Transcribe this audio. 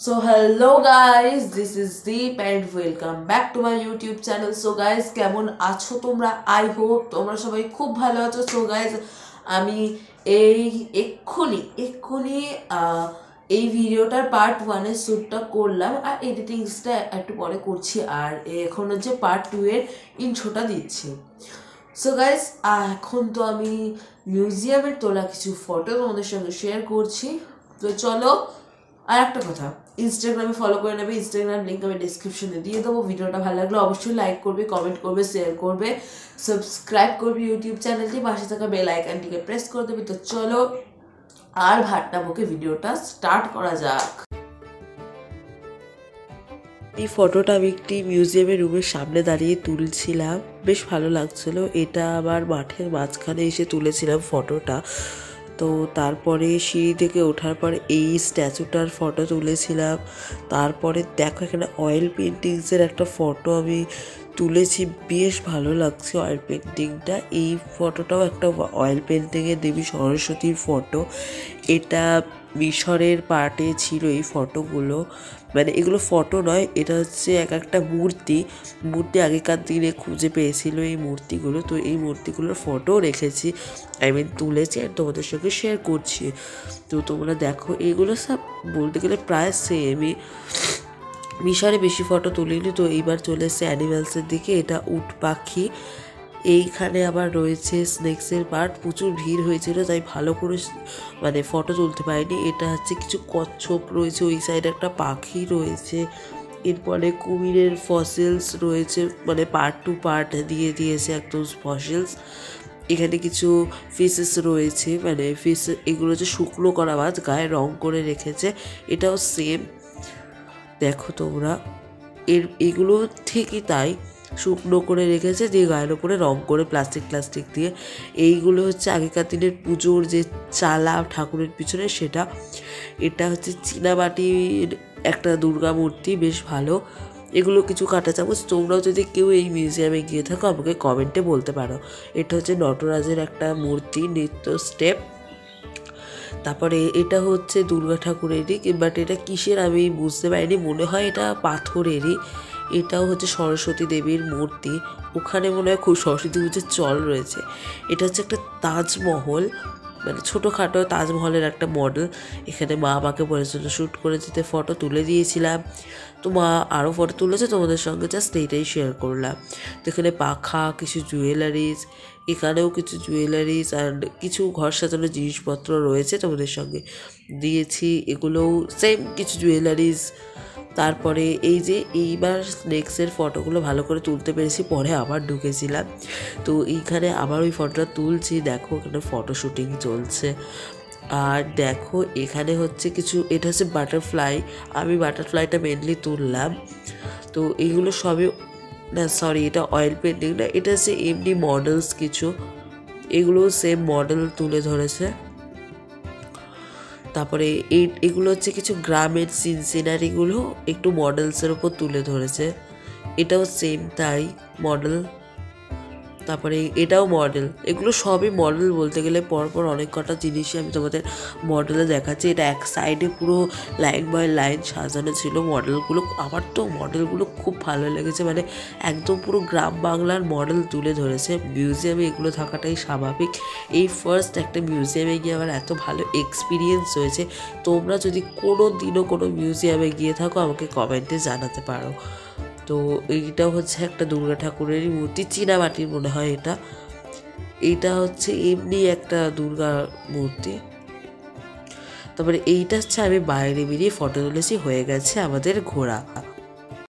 So hello guys, this is Deep and welcome back to my YouTube channel. So guys, কেমন আছো তোমরা? I hope তোমরা সবাই খুব ভালো আছো. So guys, আমি এই এক্ষুনি এক্ষুনি এই ভিডিওটার পার্ট ওয়ানের শ্যুটটা করলাম আর এডিটিংসটা একটু পরে করছি আর এখন হচ্ছে পার্ট টু এর ইন্ট্রোটা দিচ্ছি সো গাইস এখন তো আমি মিউজিয়ামের তোলা কিছু ফটো তোমাদের সঙ্গে শেয়ার করছি তো চলো আর একটা কথা ইনস্টাগ্রামে ফলো করে নেবে ইনস্টাগ্রাম লিঙ্ক আমি ডিসক্রিপশনে দিয়ে দেবো। ভিডিওটা ভালো লাগলে অবশ্যই লাইক করবে কমেন্ট করবে শেয়ার করবে সাবস্ক্রাইব করবে ইউটিউব চ্যানেলটি পাশে থাকা বেল আইকনটিকে প্রেস করে দেবে। তো চলো, আর ভাটনা মুখে ভিডিওটা স্টার্ট করা যাক। এই ফটোটা আমি একটি মিউজিয়ামের রুমের সামনে দাঁড়িয়ে তুলছিলাম। বেশ ভালো লাগছিল। এটা আবার মাঠের মাঝখানে এসে তুলেছিলাম ফটোটা তো তারপরে সিঁড়ি থেকে ওঠার পর এই স্ট্যাচুটার ফটো তুলেছিলাম। তারপরে দেখো এখানে অয়েল পেন্টিংসের একটা ফটো আমি তুলেছি, বেশ ভালো লাগছে অয়েল পেন্টিংটা এই ফটোটাও একটা অয়েল পেন্টিংয়ের দেবী সরস্বতীর ফটো। এটা মিশরের পার্টে ছিল এই ফটোগুলো। মানে এগুলো ফটো নয়, এটা হচ্ছে এক একটা মূর্তি। মূর্তি আগেকার দিনে খুঁজে পেয়েছিল এই মূর্তিগুলো। তো এই মূর্তিগুলোর ফটো রেখেছি আই মিন তুলেছি আর তোমাদের সঙ্গে শেয়ার করছি। তো তোমরা দেখো, এগুলো সব বলতে গেলে প্রায় সেমই মিশরে বেশি ফটো তুলিনি, তো এইবার চলে এসছে অ্যানিমালসের দিকে। এটা উট পাখি। এইখানে আবার রয়েছে স্নেক্সের পার্ট প্রচুর ভিড় হয়েছিল, তাই ভালো করে মানে ফটো তুলতে পারিনি। এটা হচ্ছে কিছু কচ্ছপ রয়েছে, ওই সাইডে একটা পাখি রয়েছে। এরপরে কুমিরের ফসিলস রয়েছে মানে পার্ট টু পার্ট দিয়ে দিয়েছে একদম ফসিলস এখানে কিছু ফিসেস রয়েছে মানে ফিস এগুলো হচ্ছে শুকনো করা মাছ, গায়ে রং করে রেখেছে। এটাও সেম দেখো তোমরা। এর, এগুলো ঠিকই তাই। শুকনো করে রেখেছে, দিয়ে গায়ের ওপরে রং করে প্লাস্টিক প্লাস্টিক দিয়ে। এইগুলো হচ্ছে আগেকার দিনের পুজোর যে চালা ঠাকুরের পিছনে, সেটা। এটা হচ্ছে চীনামাটির একটা দুর্গা মূর্তি, বেশ ভালো। এগুলো কিছু কাটা চামচ। তোমরাও যদি কেউ এই মিউজিয়ামে গিয়ে থাকো, আমাকে কমেন্টে বলতে পারো। এটা হচ্ছে নটরাজের একটা মূর্তি, নৃত্য স্টেপ তারপরে এটা হচ্ছে দুর্গা ঠাকুরেরই বাট এটা কিসের আমি বুঝতে পারিনি। মনে হয় এটা পাথরেরই। এটাও হচ্ছে সরস্বতী দেবীর মূর্তি। ওখানে মনে হয় খুব সরস্বতী পুজোর চল রয়েছে। এটা হচ্ছে একটা তাজমহল মানে ছোটোখাটো তাজমহলের একটা মডেল এখানে মা আমাকে বলেছিল শ্যুট করে যেতে ফটো তুলে দিয়েছিলাম। তো মা আরও ফটো তুলেছে, তোমাদের সঙ্গে জাস্ট এইটাই শেয়ার করলাম। তো এখানে পাখা, কিছু জুয়েলারিজ এখানেও কিছু জুয়েলারিজ অ্যান্ড কিছু ঘর সাজানোর জিনিসপত্র রয়েছে তোমাদের সঙ্গে। দিয়েছি, এগুলোও সেম কিছু জুয়েলারিজ তারপরে এই যে এইবার স্নেক্সের ফটোগুলো ভালো করে তুলতে পেরেছি, পরে আবার ঢুকেছিলাম। তো এইখানে আবার ওই ফটোটা তুলছি, দেখো এখানে ফটো শুটিং চলছে। আর দেখো এখানে হচ্ছে কিছু, এটা হচ্ছে বাটারফ্লাই আমি বাটারফ্লাইটা মেনলি তুললাম। তো এইগুলো সবই, না সরি এটা অয়েল পেন্টিং না, এটা হচ্ছে এমনি মডেলস কিছু। এগুলো সেম মডেল তুলে ধরেছে। তারপরে এই এগুলো হচ্ছে কিছু গ্রামের সিন সিনারিগুলো একটু মডেলসের ওপর তুলে ধরেছে। এটাও সেম তাই মডেল তারপরে এটাও মডেল এগুলো সবই মডেল বলতে গেলে পরপর অনেক কটা জিনিসই আমি তোমাদের মডেলে দেখাচ্ছি। এটা এক সাইডে পুরো লাইন বাই লাইন সাজানো ছিল মডেলগুলো আমার তো মডেলগুলো খুব ভালো লেগেছে। মানে একদম পুরো গ্রাম বাংলার মডেল তুলে ধরেছে। মিউজিয়ামে এগুলো থাকাটাই স্বাভাবিক। এই ফার্স্ট একটা মিউজিয়ামে গিয়ে আমার এত ভালো এক্সপিরিয়েন্স হয়েছে। তোমরা যদি কোনো দিনও কোনো মিউজিয়ামে গিয়ে থাকো, আমাকে কমেন্টে জানাতে পারো। তো এইটা হচ্ছে একটা দুর্গা ঠাকুরেরই মূর্তি চীনা মাটির মনে হয় এটা। এইটা হচ্ছে এমনি একটা দুর্গা মূর্তি। তারপরে এইটা হচ্ছে আমি বাইরে বেরিয়ে ফটো তুলেছি, হয়ে গেছে আমাদের ঘোরা।